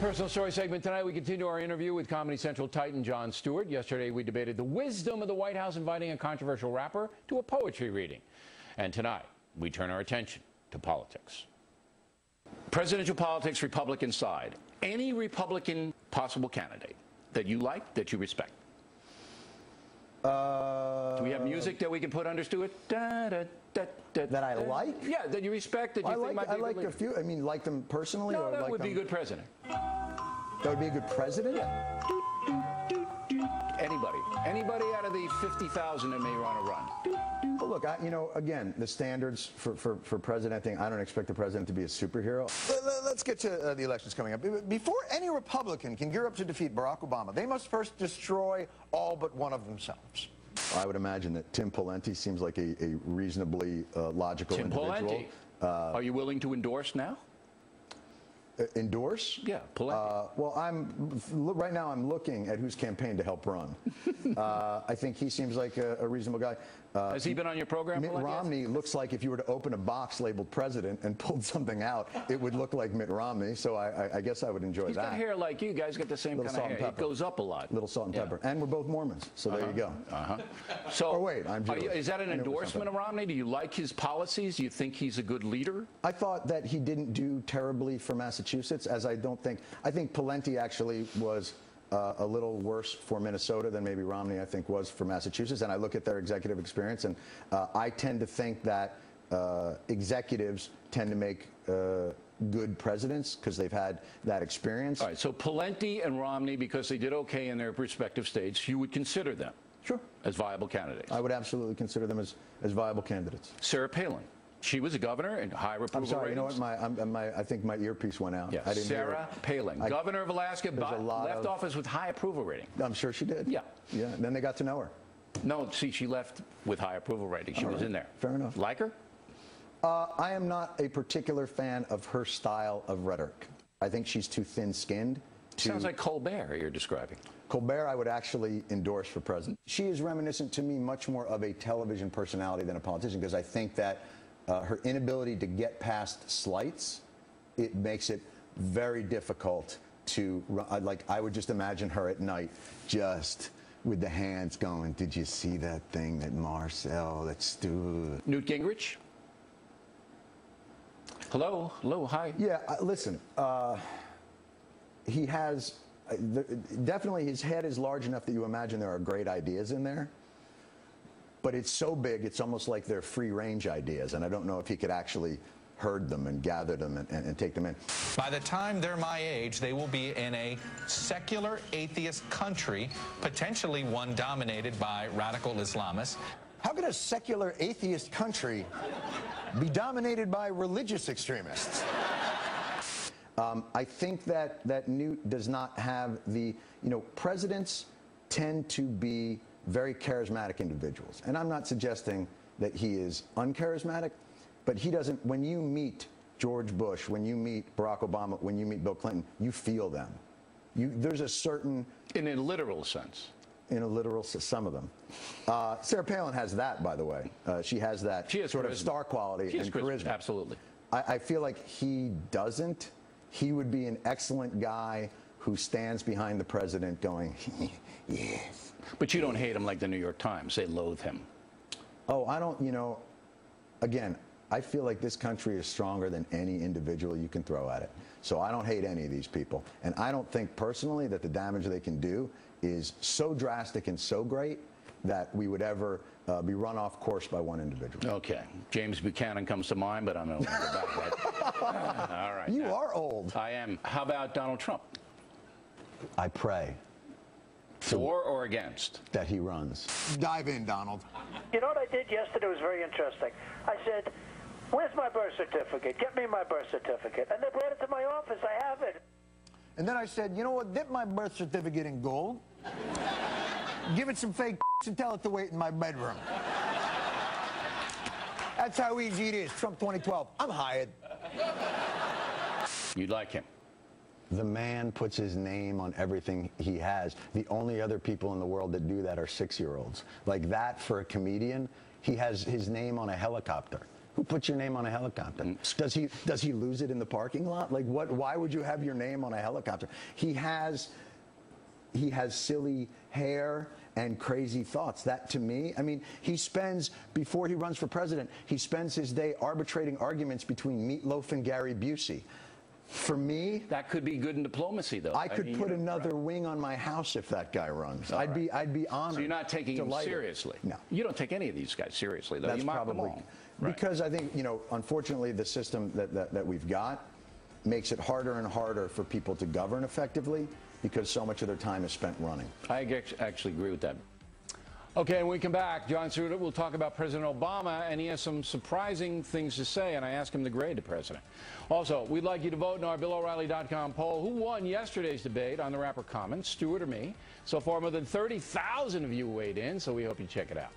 Personal story segment tonight. We continue our interview with Comedy Central Titan Jon Stewart. Yesterday, we debated the wisdom of the White House inviting a controversial rapper to a poetry reading. And tonight, we turn our attention to politics. Presidential politics, Republican side. Any Republican possible candidate that you like, that you respect? Uh, Do we have music that we can put under Stewart? Da, da, da, That I like? Yeah, that you respect, that you I think like, might be I like a few. I mean, like them personally, No, or that like would be a good president. That would be a good president. Anybody. Anybody out of the 50,000 that may want to run. Well, look, I, you know, again, the standards for, for, for presidenting, I don't expect the president to be a superhero. Let- Let's get to uh, the elections coming up. Before any Republican can gear up to defeat Barack Obama, they must first destroy all but one of themselves. I would imagine that Tim Pawlenty seems like a, a reasonably uh, logical Tim individual. Pawlenty. Are you willing to endorse now? Uh, endorse? Yeah, Pawlenty. Uh, well, I'm right now. I'm looking at whose campaign to help run. uh, I think he seems like a, a reasonable guy. Uh, Has he been on your program? Mitt? Romney looks like if you were to open a box labeled president and pulled something out, it would look like Mitt Romney. So I, I, I guess I would enjoy He's that. got hair like you. guys got the same Little kind of salt and hair. It pepper. goes up a lot. Little salt and Yeah. pepper, and we're both Mormons. So there you go. Uh-huh. So, Oh, wait, I'm are you- is that an I knew it was endorsement of Romney? Do you like his policies? Do you think he's a good leader? I thought that he didn't do terribly for Massachusetts, as I don't think. I think Pawlenty actually was uh, a little worse for Minnesota than maybe Romney, I think, was for Massachusetts. And I look at their executive experience, and uh, I tend to think that uh, executives tend to make uh, good presidents because they've had that experience. All right, so Pawlenty and Romney, because they did okay in their respective states, you would consider them Sure. as viable candidates. I would absolutely consider them as, as viable candidates. Sarah Palin. She was a governor and high approval I'm sorry, you know what? My, I'm, my, I think my earpiece went out. Yeah, I didn't Sarah. Palin, I- governor of Alaska, but left of- office with high approval rating. I'm sure she did. Yeah. Yeah. Then they got to know her. No, see, she left with high approval rating. She All was right. in there. Fair enough. Like her? Uh, I am not a particular fan of her style of rhetoric. I think she's too thin-skinned. Sounds like Colbert you're describing. Colbert, I would actually endorse for president. She is reminiscent to me much more of a television personality than a politician because I think that uh, her inability to get past slights, it makes it very difficult to, ru- I'd like, I would just imagine her at night just with the hands going, did you see that thing that Marcel, that Stu, Newt Gingrich? Hello? Hello? Hi? Yeah, uh, listen, uh, he has uh, the, definitely his head is large enough that you imagine there are great ideas in there. But it's so big, it's almost like they're free range ideas. And I don't know if he could actually herd them and gather them and, and, and take them in. By the time they're my age, they will be in a secular atheist country, potentially one dominated by radical Islamists. How could a secular atheist country be dominated by religious extremists? Um, I think that, that Newt does not have the, you know, presidents tend to be very charismatic individuals. And I'm not suggesting that he is uncharismatic, but he doesn't, when you meet George Bush, when you meet Barack Obama, when you meet Bill Clinton, you feel them. You, there's a certain, In a literal sense. in a literal sense, some of them. Uh, Sarah Palin has that, by the way. Uh, she has that She has sort of star quality She and charisma, charisma. absolutely. I, I feel like he doesn't. He would be an excellent guy who stands behind the president going, yes. But you don't hate him like the New York Times. They loathe him. Oh, I don't, you know, again, I feel like this country is stronger than any individual you can throw at it. So I don't hate any of these people. And I don't think personally that the damage they can do is so drastic and so great that we would ever uh, be run off course by one individual. Okay. James Buchanan comes to mind, but I'm not that. All right. You now. are old. I am. How about Donald Trump? I pray For or against? that he runs. Dive in, Donald. You know what I did yesterday was very interesting. I said, "Where's my birth certificate? Get me my birth certificate." And they brought it to my office. I have it. And then I said, you know what? Dip my birth certificate in gold. Give it some fake and tell it to wait in my bedroom. That's how easy it is. Trump 2012. I'm hired. You'd like him. The man puts his name on everything he has. The only other people in the world that do that are six year olds. Like that for a comedian, he has his name on a helicopter. Who puts your name on a helicopter? Mm. Does he does he lose it in the parking lot? Like what? Why would you have your name on a helicopter? He has he has silly hair and crazy thoughts. That to me, I mean, he spends before he runs for president, he spends his day arbitrating arguments between Meat Loaf and Gary Busey. For me, That could be good in diplomacy, though. I could mean, put you know, another wing on my house if that guy runs. All I'd right. be I'd be honored. So you're not taking him seriously. No. You don't take any of these guys seriously, though. That's you mock them probably all. Right. because I think you know, unfortunately, the system that, that, that we've got makes it harder and harder for people to govern effectively because so much of their time is spent running. I actually agree with that. Okay, and we come back, Jon Stewart will talk about President Obama, and he has some surprising things to say, and I ask him to grade the president. Also, we'd like you to vote in our BillO'Reilly.com poll. Who won yesterday's debate on the rapper Common, Stewart or me? So far, more than 30,000 of you weighed in, so we hope you check it out.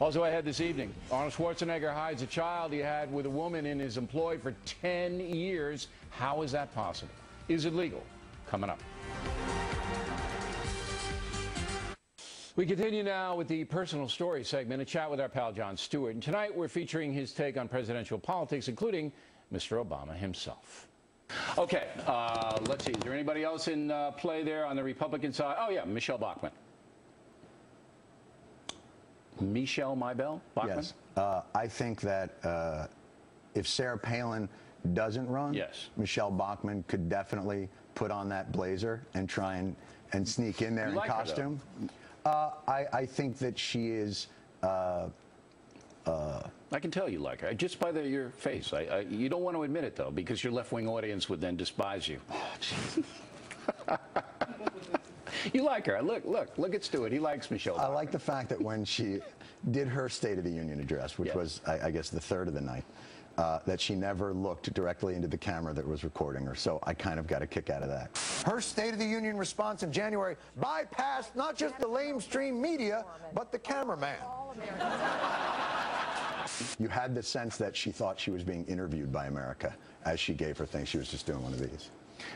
Also ahead this evening, Arnold Schwarzenegger hides a child he had with a woman in his employ for 10 years. How is that possible? Is it legal? Coming up. We continue now with the personal story segment, a chat with our pal Jon Stewart. And tonight we're featuring his take on presidential politics, including Mr. Obama himself. Okay, uh, let's see. Is there anybody else in uh, play there on the Republican side? Oh, yeah, Michele Bachmann. Michele Maybell Bachmann? Yes, uh, I think that uh, if Sarah Palin doesn't run, Yes. Michele Bachmann could definitely put on that blazer and try and, and sneak in there You in like her, costume. Uh, I, I think that she is. Uh, I can tell you like her, just by the, your face. I, I, you don't want to admit it, though, because your left wing audience would then despise you. you like her. Look, look, look at Stewart. He likes Michele. I like the fact that when she did her State of the Union address, which Yes. was, I, I guess, the third of the night, uh, that she never looked directly into the camera that was recording her. So I kind of got a kick out of that. Her State of the Union response in January bypassed not just the lamestream media, but the cameraman. You had the sense that she thought she was being interviewed by America as she gave her thing. She was just doing one of these.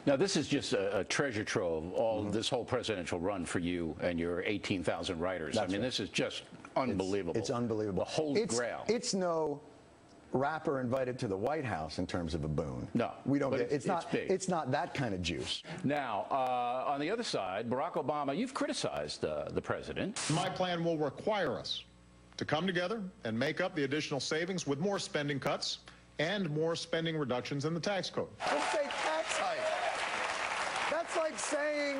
Now, this is just a, a treasure trove, all mm-hmm. this whole presidential run for you and your 18,000 writers. I mean, right. this is just unbelievable. It's unbelievable. The holy it's, grail. It's no rapper invited to the White House in terms of a boon. No, we don't get. it's- It's, not. it's big. It's not that kind of juice. now, uh, on the other side, Barack Obama, you've criticized uh, the president. My plan will require us to come together and make up the additional savings with more spending cuts and more spending reductions in the tax code. Let's say tax hike. That's like saying,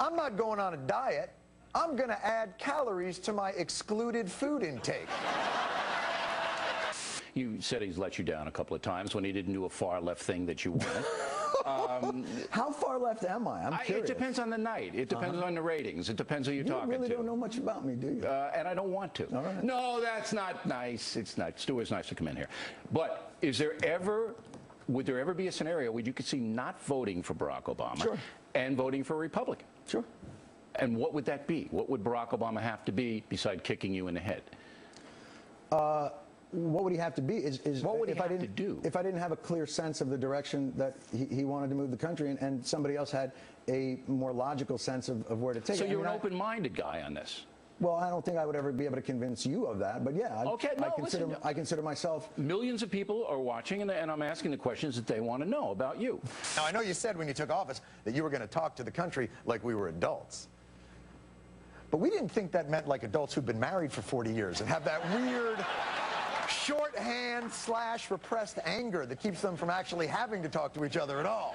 I'm not going on a diet. I'm going to add calories to my excluded food intake. You said he's let you down a couple of times when he didn't do a far left thing that you wanted. Um, How far left am I? I'm I, it depends on the night. It uh-huh. depends on the ratings. It depends who you're You talking really to. don't know much about me, do you? Uh, and I don't want to. All right. No, that's not nice. It's not. Stewart's nice to come in here. But is there ever, would there ever be a scenario where you could see not voting for Barack Obama Sure. and voting for a Republican? sure. And what would that be? What would Barack Obama have to be beside kicking you in the head? Uh, What would he have to be? Is, is What would if I have to didn't do? If I didn't have a clear sense of the direction that he, he wanted to move the country, and, and somebody else had a more logical sense of, of where to take So it. So you're mean, an open-minded guy on this. Well, I don't think I would ever be able to convince you of that, but yeah, I, Okay, no, I consider listen. I consider myself. Millions of people are watching, and, and I'm asking the questions that they want to know about you. Now, I know you said when you took office that you were going to talk to the country like we were adults. But we didn't think that meant like adults who've been married for 40 years and have that weird shorthand slash repressed anger that keeps them from actually having to talk to each other at all.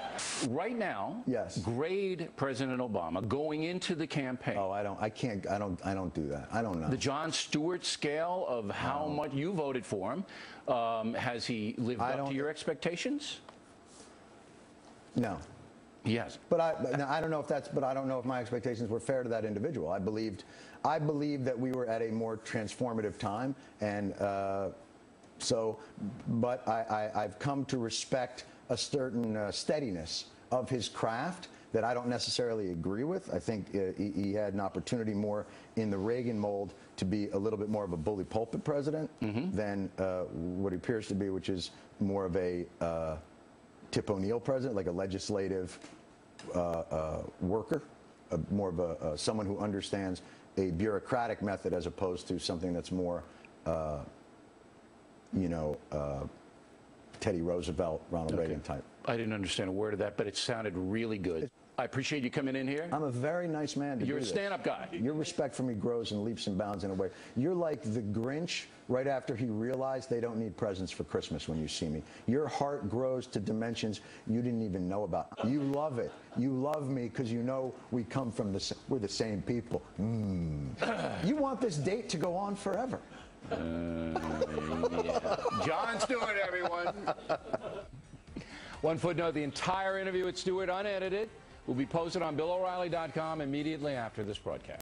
Right now, Yes. grade President Obama going into the campaign. Oh, I don't. I can't. I don't. I don't do that. I don't know. The Jon Stewart scale of how much you voted for him, um, has he lived I up to your expectations? no. Yes. But I, but now, I don't know if that's. But I don't know if my expectations were fair to that individual. I believed. I believed that we were at a more transformative time, and uh, so. But I, I, I've come to respect a certain uh, steadiness of his craft that I don't necessarily agree with. I think uh, he, he had an opportunity more in the Reagan mold to be a little bit more of a bully pulpit president than uh, what he appears to be, which is more of a. Uh, Tip O'Neill president, like a legislative uh, uh, worker, uh, more of a uh, someone who understands a bureaucratic method as opposed to something that's more uh, you know, uh, Teddy Roosevelt, Ronald Reagan type. I didn't understand a word of that, but it sounded really good. I appreciate you coming in here. I'm a very nice man to You're a stand-up guy. Your respect for me grows in leaps and bounds in a way. You're like the Grinch right after he realized they don't need presents for Christmas when you see me. Your heart grows to dimensions you didn't even know about. You love it. You love me because you know we come from the we're the same people. Mm. you want this date to go on forever. Uh, Jon Stewart, everyone. One footnote, the entire interview with Stewart, unedited, will be posted on BillO'Reilly.com immediately after this broadcast.